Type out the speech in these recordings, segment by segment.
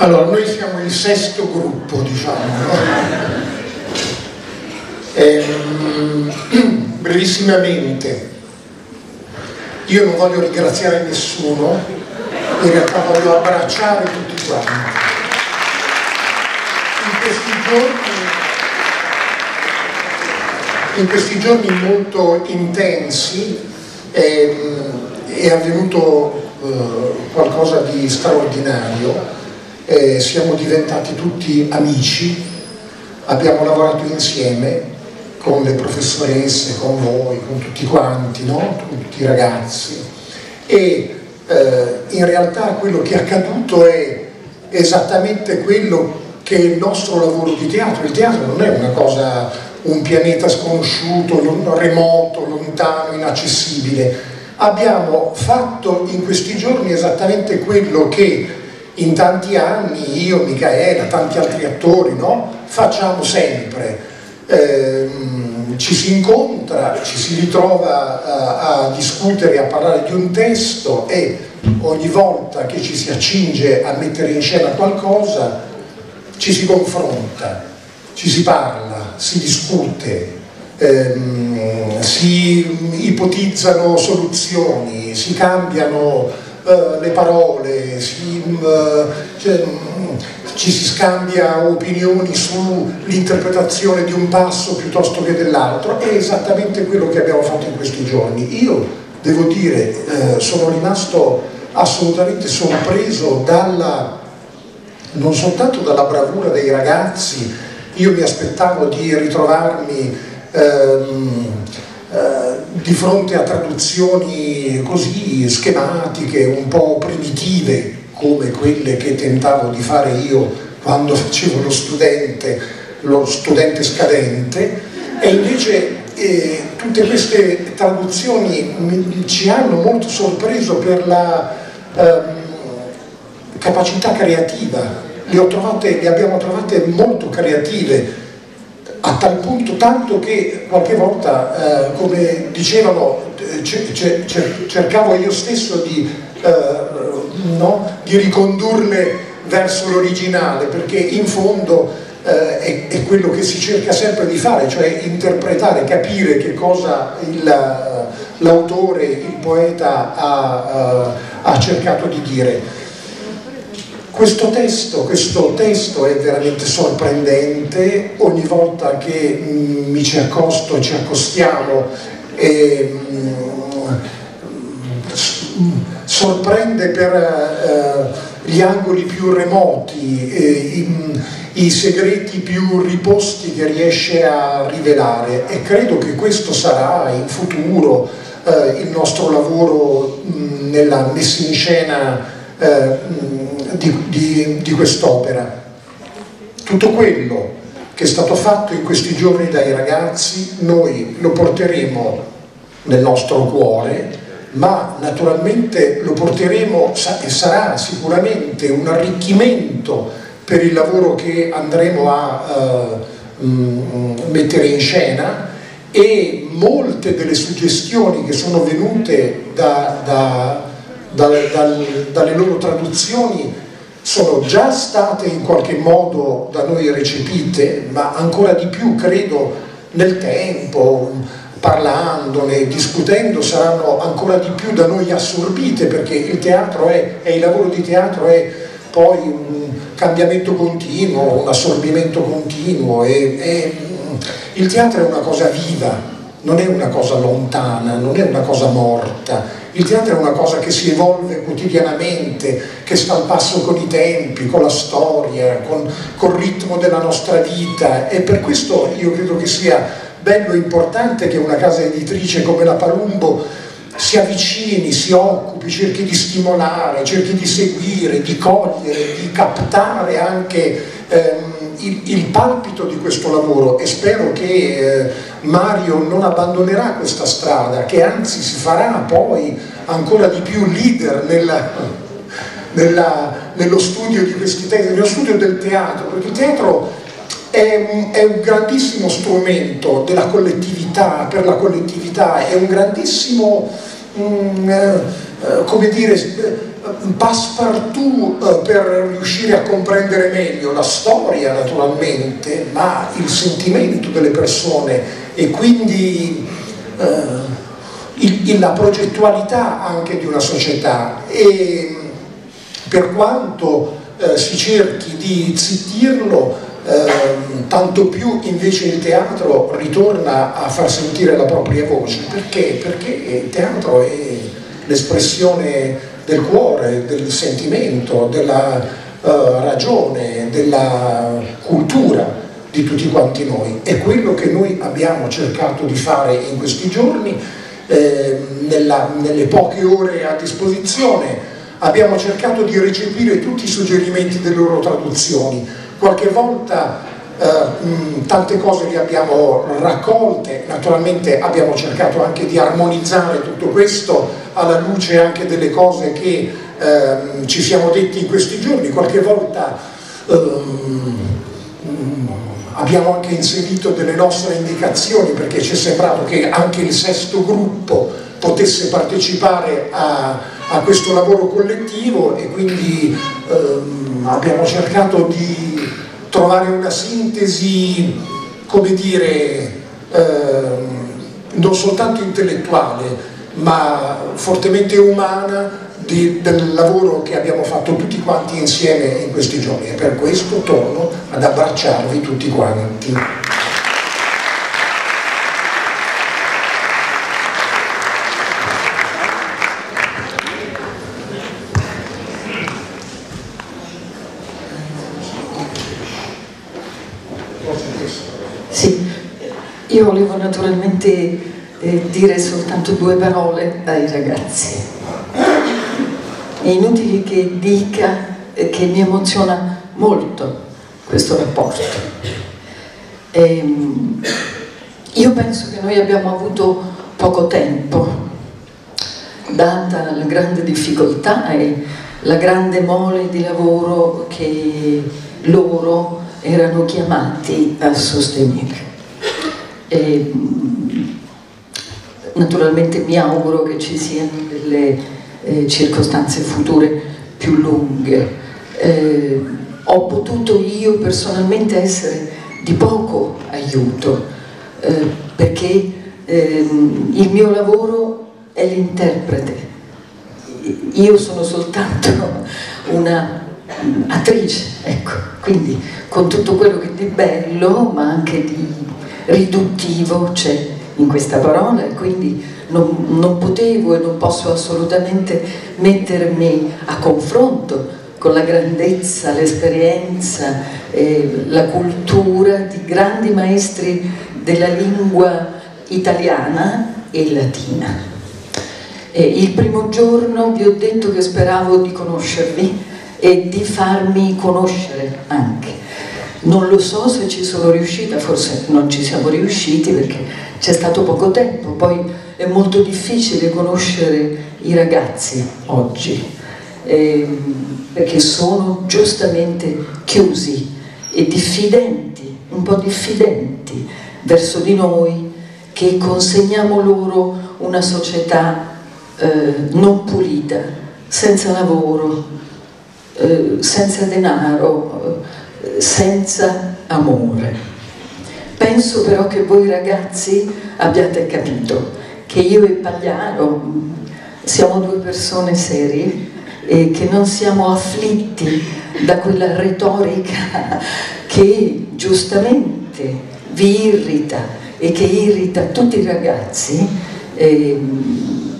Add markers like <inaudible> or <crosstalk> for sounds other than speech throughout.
Allora, noi siamo il sesto gruppo, diciamo, no? ehm, <clears throat> brevissimamente, io non voglio ringraziare nessuno, in realtà voglio abbracciare tutti quanti. In questi giorni, in questi giorni molto intensi ehm, è avvenuto eh, qualcosa di straordinario eh, siamo diventati tutti amici, abbiamo lavorato insieme con le professoresse, con voi, con tutti quanti, no? tutti i ragazzi e eh, in realtà quello che è accaduto è esattamente quello che è il nostro lavoro di teatro. Il teatro non è una cosa, un pianeta sconosciuto, remoto, lontano, inaccessibile. Abbiamo fatto in questi giorni esattamente quello che in tanti anni io, Michaela, tanti altri attori, no? facciamo sempre. Eh, ci si incontra, ci si ritrova a, a discutere, a parlare di un testo e ogni volta che ci si accinge a mettere in scena qualcosa ci si confronta, ci si parla, si discute, ehm, si ipotizzano soluzioni, si cambiano eh, le parole, si, cioè, ci si scambia opinioni sull'interpretazione di un passo piuttosto che dell'altro, è esattamente quello che abbiamo fatto in questi giorni. Io devo dire, eh, sono rimasto assolutamente sorpreso dalla, non soltanto dalla bravura dei ragazzi, io mi aspettavo di ritrovarmi ehm, eh, di fronte a traduzioni così schematiche, un po' primitive, come quelle che tentavo di fare io quando <laughs> facevo lo studente, lo studente scadente, e invece eh, tutte queste traduzioni ci hanno molto sorpreso per la eh, capacità creativa, le, trovate, le abbiamo trovate molto creative, a tal punto tanto che qualche volta, eh, come dicevano, eh, cercavo io stesso di, eh, no, di ricondurle verso l'originale, perché in fondo eh, è, è, quello che si cerca sempre di fare, cioè interpretare, capire che cosa l'autore, il poeta ha, ha cercato di dire. Questo testo, questo testo, è veramente sorprendente, ogni volta che mm, mi ci accosto e ci accostiamo eh, sorprende per eh, gli angoli più remoti, eh, i, i, segreti più riposti che riesce a rivelare. E credo che questo sarà in futuro eh, il nostro lavoro mh, mm, nella messa in scena eh, di, di, di quest'opera. Tutto quello che è stato fatto in questi giorni dai ragazzi noi lo porteremo nel nostro cuore, ma naturalmente lo porteremo e sarà sicuramente un arricchimento per il lavoro che andremo a uh, mettere in scena e molte delle suggestioni che sono venute da, da dal, dal, dalle loro traduzioni sono già state in qualche modo da noi recepite, ma ancora di più credo nel tempo, parlandone, discutendo, saranno ancora di più da noi assorbite perché il teatro è, e il lavoro di teatro è poi un cambiamento continuo, un assorbimento continuo e, e il teatro è una cosa viva, non è una cosa lontana, non è una cosa morta, il teatro è una cosa che si evolve quotidianamente, che sta al passo con i tempi, con la storia, con, col ritmo della nostra vita. E per questo io credo che sia bello e importante che una casa editrice come la Palumbo si avvicini, si occupi, cerchi di stimolare, cerchi di seguire, di cogliere, di captare anche ehm, il, il, palpito di questo lavoro e spero che eh, Mario non abbandonerà questa strada, che anzi si farà poi ancora di più leader nella, nella, nello studio di questi testi, nello studio del teatro, perché il teatro è un, è un, grandissimo strumento della collettività, per la collettività, è un grandissimo, um, eh, come dire, passepartout eh, per riuscire a comprendere meglio la storia naturalmente, ma il sentimento delle persone e quindi eh, la progettualità anche di una società e per quanto eh, si cerchi di zittirlo, eh, tanto più invece il teatro ritorna a far sentire la propria voce. Perché? Perché il teatro è l'espressione del cuore, del sentimento, della uh, ragione, della cultura di tutti quanti noi. È quello che noi abbiamo cercato di fare in questi giorni eh, nella, nelle poche ore a disposizione abbiamo cercato di recepire tutti i suggerimenti delle loro traduzioni. Qualche volta eh, mh, tante cose le abbiamo raccolte, naturalmente abbiamo cercato anche di armonizzare tutto questo alla luce anche delle cose che eh, ci siamo detti in questi giorni. Qualche volta ehm, abbiamo anche inserito delle nostre indicazioni perché ci è sembrato che anche il sesto gruppo potesse partecipare a, a questo lavoro collettivo e quindi ehm, abbiamo cercato di trovare una sintesi, come dire, ehm, non soltanto intellettuale ma fortemente umana di, del lavoro che abbiamo fatto tutti quanti insieme in questi giorni e per questo torno ad abbracciarvi tutti quanti. Io volevo naturalmente eh, dire soltanto due parole ai ragazzi. È inutile che dica che mi emoziona molto questo rapporto. E, ehm, io penso che noi abbiamo avuto poco tempo, data la grande difficoltà e la grande mole di lavoro che loro erano chiamati a sostenere. E, naturalmente mi auguro che ci siano delle eh, circostanze future più lunghe. Eh, ho potuto io personalmente essere di poco aiuto eh, perché ehm, il mio lavoro è l'interprete. Io sono soltanto una attrice, ecco, quindi con tutto quello che di bello ma anche di riduttivo c'è in questa parola e quindi non, non potevo e non posso assolutamente mettermi a confronto con la grandezza, l'esperienza, eh, la cultura di grandi maestri della lingua italiana e latina. Eh, il primo giorno vi ho detto che speravo di conoscervi e di farmi conoscere anche. Non lo so se ci sono riuscita, forse non ci siamo riusciti perché c'è stato poco tempo, poi è molto difficile conoscere i ragazzi oggi, eh, perché sono giustamente chiusi e diffidenti, un po' diffidenti verso di noi che consegniamo loro una società eh, non pulita, senza lavoro, eh, senza denaro, senza amore. Penso però che voi ragazzi abbiate capito che io e Pagliaro siamo due persone serie e che non siamo afflitti da quella retorica che giustamente vi irrita e che irrita tutti i ragazzi, eh,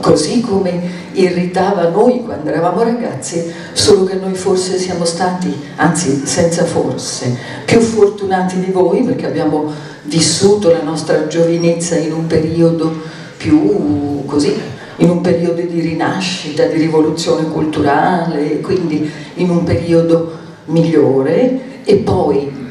così come irritava noi quando eravamo ragazzi, solo che noi forse siamo stati, anzi senza forse, più fortunati di voi perché abbiamo vissuto la nostra giovinezza in un periodo più così, in un periodo di rinascita, di rivoluzione culturale, quindi in un periodo migliore. E poi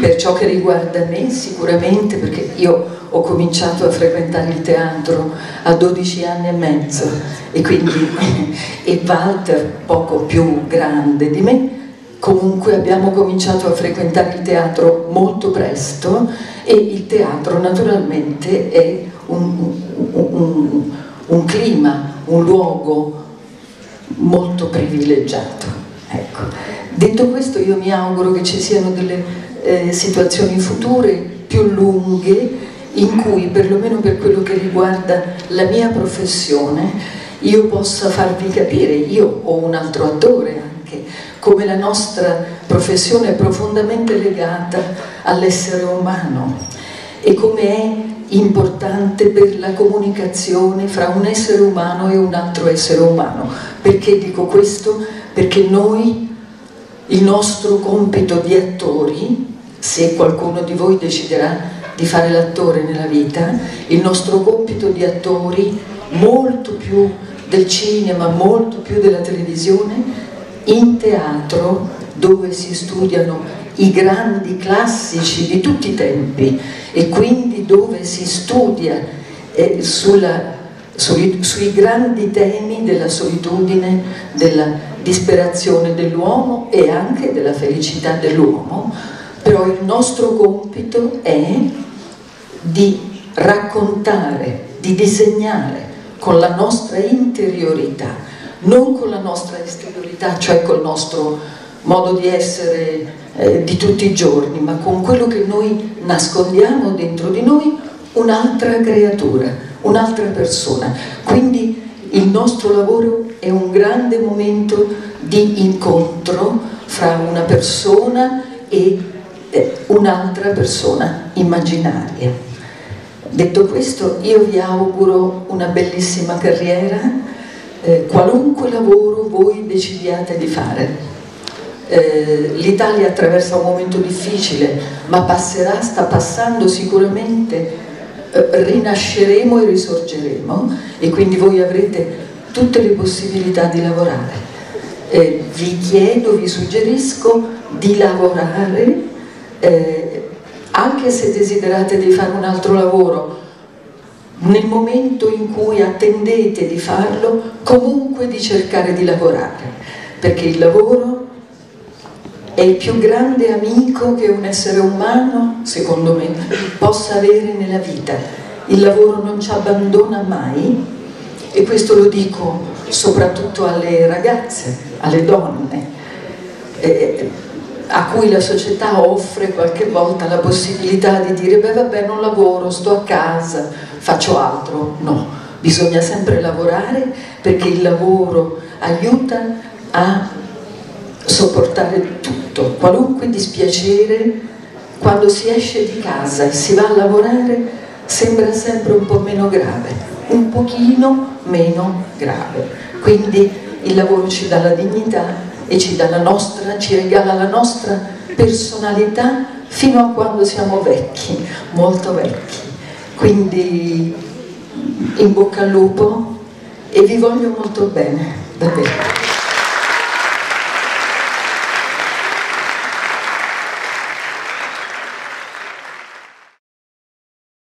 per ciò che riguarda me sicuramente perché io ho cominciato a frequentare il teatro a 12 anni e mezzo e quindi <laughs> e Walter poco più grande di me comunque abbiamo cominciato a frequentare il teatro molto presto e il teatro naturalmente è un, un, un clima, un luogo molto privilegiato. Ecco. Detto questo io mi auguro che ci siano delle eh, situazioni future più lunghe in cui, perlomeno per quello che riguarda la mia professione, io possa farvi capire, io o un altro attore anche, come la nostra professione è profondamente legata all'essere umano e come è importante per la comunicazione fra un essere umano e un altro essere umano. Perché dico questo? Perché noi, il nostro compito di attori, se qualcuno di voi deciderà di fare l'attore nella vita, il nostro compito di attori, molto più del cinema, molto più della televisione, in teatro dove si studiano i grandi classici di tutti i tempi e quindi dove si studia eh, sulla, sui, sui grandi temi della solitudine, della disperazione dell'uomo e anche della felicità dell'uomo, però il nostro compito è di raccontare, di disegnare con la nostra interiorità, non con la nostra esteriorità, cioè col nostro modo di essere eh, di tutti i giorni, ma con quello che noi nascondiamo dentro di noi un'altra creatura, un'altra persona. Quindi il nostro lavoro è un grande momento di incontro fra una persona e un'altra persona immaginaria. Detto questo, io vi auguro una bellissima carriera, eh, qualunque lavoro voi decidiate di fare eh, l'Italia attraversa un momento difficile, ma passerà, sta passando sicuramente, eh, rinasceremo e risorgeremo e quindi voi avrete tutte le possibilità di lavorare. Eh, vi chiedo, vi suggerisco di lavorare eh, anche se desiderate di fare un altro lavoro, nel momento in cui attendete di farlo, comunque di cercare di lavorare, perché il lavoro è il più grande amico che un essere umano, secondo me, possa avere nella vita. Il lavoro non ci abbandona mai e questo lo dico soprattutto alle ragazze, alle donne, eh, a cui la società offre qualche volta la possibilità di dire beh vabbè non lavoro, sto a casa, faccio altro. No, bisogna sempre lavorare perché il lavoro aiuta a sopportare tutto, qualunque dispiacere, quando si esce di casa e si va a lavorare sembra sempre un po' meno grave, un pochino meno grave. Quindi il lavoro ci dà la dignità e ci, nostra, ci regala la nostra personalità fino a quando siamo vecchi, molto vecchi. Quindi in bocca al lupo e vi voglio molto bene, davvero.